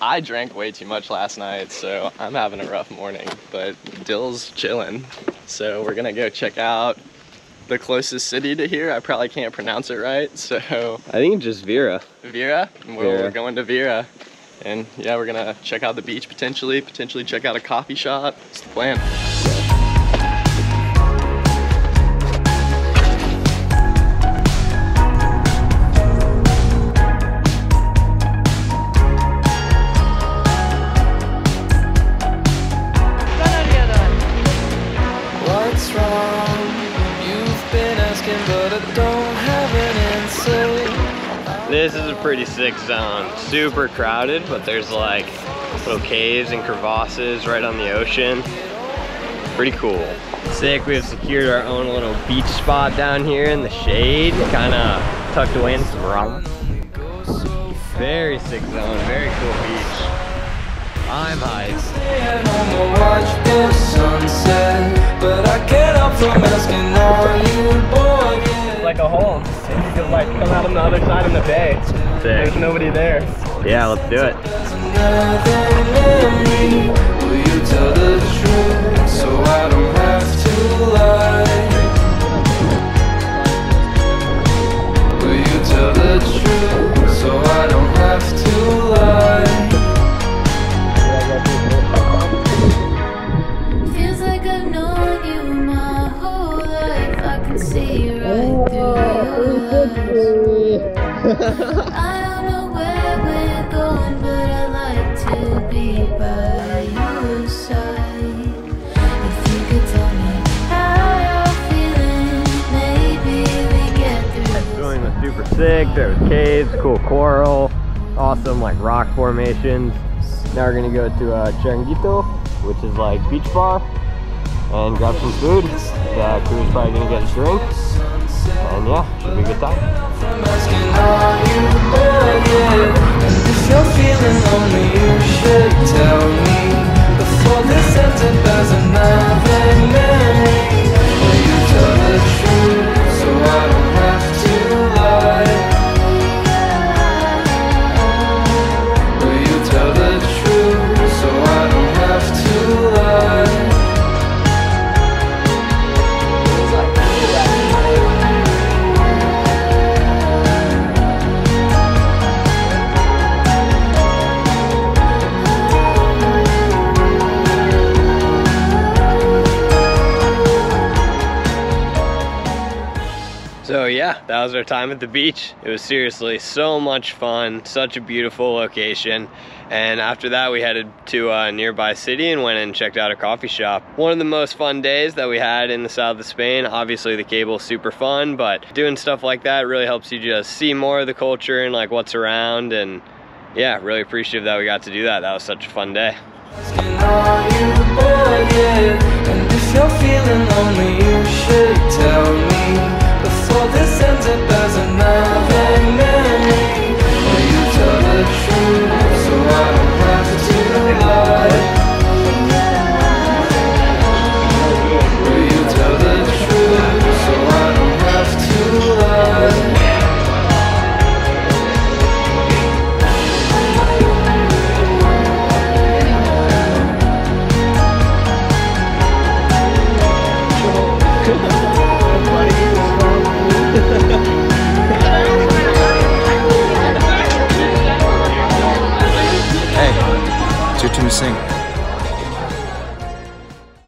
I drank way too much last night, so I'm having a rough morning, but Dill's chilling. So we're gonna go check out the closest city to here. I probably can't pronounce it right, so. I think just Vera. Vera? Well, Vera. we're going to Vera. And yeah, we're gonna check out the beach potentially, potentially check out a coffee shop. It's the plan. Asking, but I don't have an answer. This is a pretty sick zone. Super crowded, but there's like little caves and crevasses right on the ocean. Pretty cool. Sick, we have secured our own little beach spot down here in the shade, kind of tucked away in some rocks. Very sick zone, very cool beach. I'm hyped. A home. And you could like come out on the other side in the bay. Sick. There's nobody there. Yeah, let's do it. I don't know where we're going, but me how you're feeling, maybe we get through. Going was super sick. There was caves, cool coral, awesome like rock formations. Now we're gonna go to uh, Chiringuito, which is like beach bar, and grab some food. The crew's probably gonna get a drink, and should be a good time. if you're feeling lonely, you should tell me yeah, that was our time at the beach. It was seriously so much fun, such a beautiful location. And after that, we headed to a nearby city and went and checked out a coffee shop. One of the most fun days that we had in the south of Spain. Obviously the cable's super fun, but doing stuff like that really helps you just see more of the culture and like what's around. And yeah, really appreciative that we got to do that. That was such a fun day.